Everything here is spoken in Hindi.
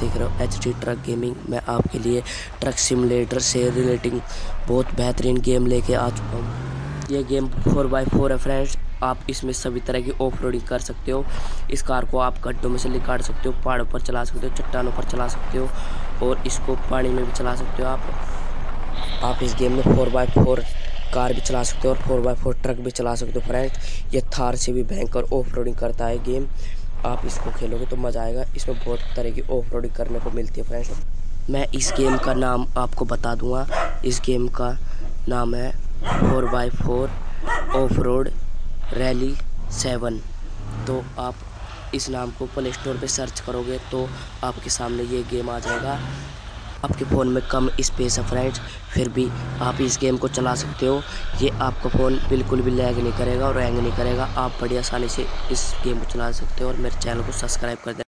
देख रहे हो एच डी ट्रक गेमिंग मैं आपके लिए ट्रक सिमुलेटर से रिलेटिंग बहुत बेहतरीन गेम लेके आ चुका हूँ। ये गेम फोर बाई फोर है फ्रेंड्स आप इसमें सभी तरह की ऑफ़ रोडिंग कर सकते हो। इस कार को आप गड्ढों में से निकाल सकते हो, पहाड़ों पर चला सकते हो, चट्टानों पर चला सकते हो, और इसको पानी में भी चला सकते हो आप। आप इस गेम में फोर बाई फोर कार भी चला सकते हो और फोर बाई फोर ट्रक भी चला सकते हो फ्रेंड्स ये थार से भी भयंकर ऑफ़ रोडिंग करता है गेम आप इसको खेलोगे तो मज़ा आएगा। इसमें बहुत तरह की ऑफ़ रोडिंग करने को मिलती है फ्रेंड्स मैं इस गेम का नाम आपको बता दूँगा। इस गेम का नाम है four by four off road rally seven तो आप इस नाम को प्ले स्टोर पर सर्च करोगे तो आपके सामने ये गेम आ जाएगा। आपके फ़ोन में कम स्पेस है फ्रेंड्स, फिर भी आप इस गेम को चला सकते हो। ये आपका फ़ोन बिल्कुल भी लैग नहीं करेगा और हैंग नहीं करेगा। आप बड़ी आसानी से इस गेम को चला सकते हो और मेरे चैनल को सब्सक्राइब कर दें।